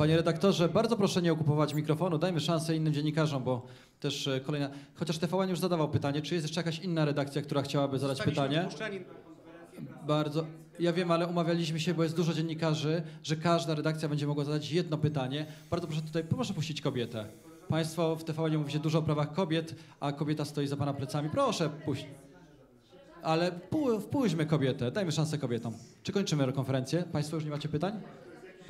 Panie redaktorze, bardzo proszę nie okupować mikrofonu, dajmy szansę innym dziennikarzom, bo też e, kolejna... Chociaż TVN już zadawał pytanie, czy jest jeszcze jakaś inna redakcja, która chciałaby zadać pytanie? Bardzo. Ja wiem, ale umawialiśmy się, bo jest dużo dziennikarzy, że każda redakcja będzie mogła zadać jedno pytanie. Bardzo proszę tutaj, proszę puścić kobietę. Państwo w TVN mówi się dużo o prawach kobiet, a kobieta stoi za pana plecami. Proszę, puść. Ale pu- wpuśćmy kobietę, dajmy szansę kobietom. Czy kończymy konferencję? Państwo już nie macie pytań?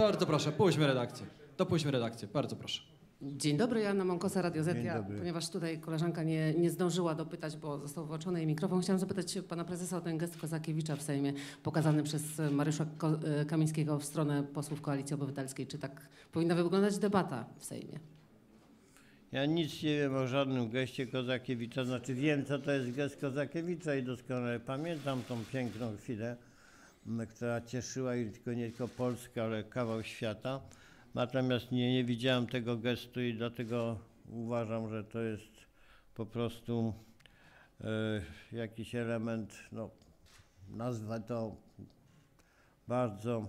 Bardzo proszę, puśćmy redakcję. Dopuśćmy redakcję, bardzo proszę. Dzień dobry, Joanna Mąkosa, Radio Z. Dzień Ja, dobry. ponieważ tutaj koleżanka nie, nie zdążyła dopytać, bo został włączony jej mikrofon, chciałam zapytać pana prezesa o ten gest Kozakiewicza w Sejmie, pokazany przez Mariusza e, Kamińskiego w stronę posłów Koalicji Obywatelskiej. Czy tak powinna wyglądać debata w Sejmie? Ja nic nie wiem o żadnym geście Kozakiewicza, znaczy wiem co to jest gest Kozakiewicza i doskonale pamiętam tą piękną chwilę, która cieszyła tylko nie tylko Polskę, ale kawał świata. Natomiast nie, nie widziałem tego gestu i dlatego uważam, że to jest po prostu e, jakiś element, no nazwę to bardzo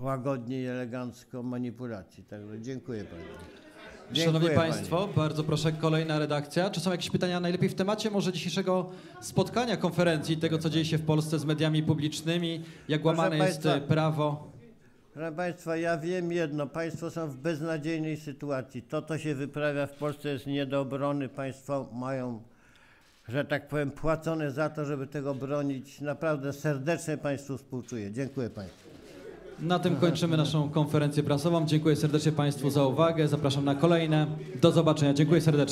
łagodnie i elegancko manipulacji. Także dziękuję Panie. Szanowni Dziękuję Państwo, bardzo proszę, kolejna redakcja. Czy są jakieś pytania najlepiej w temacie może dzisiejszego spotkania, konferencji, tego co dzieje się w Polsce z mediami publicznymi, jak Proszę łamane jest państwa, e, prawo? Proszę Państwa, ja wiem jedno, Państwo są w beznadziejnej sytuacji. To, co się wyprawia w Polsce jest nie do obrony. Państwo mają, że tak powiem, płacone za to, żeby tego bronić. Naprawdę serdecznie Państwu współczuję. Dziękuję Państwu. Na tym kończymy naszą konferencję prasową. Dziękuję serdecznie Państwu za uwagę. Zapraszam na kolejne. Do zobaczenia. Dziękuję serdecznie.